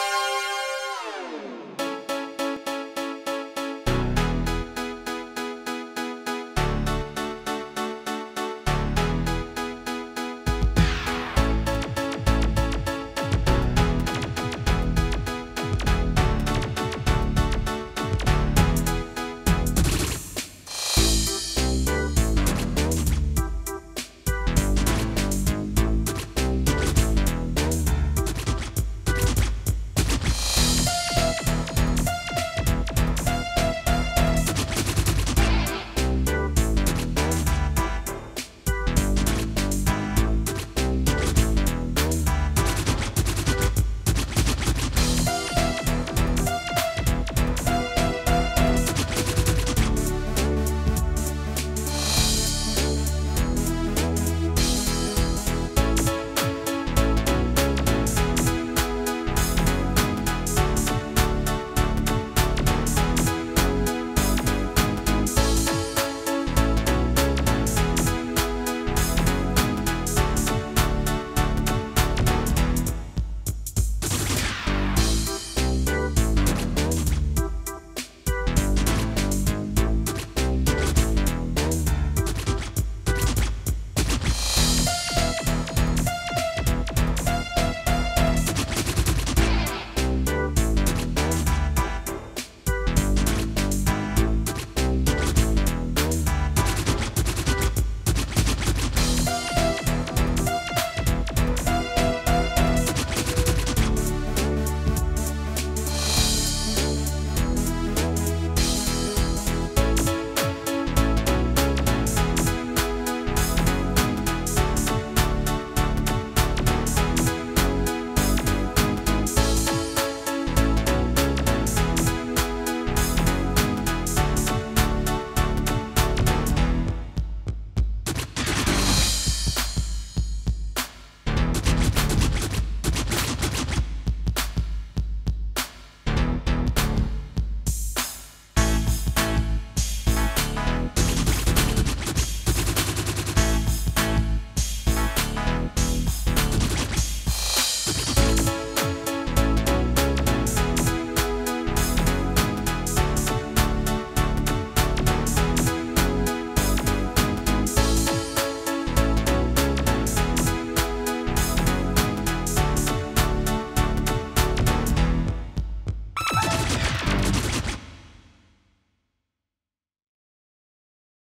you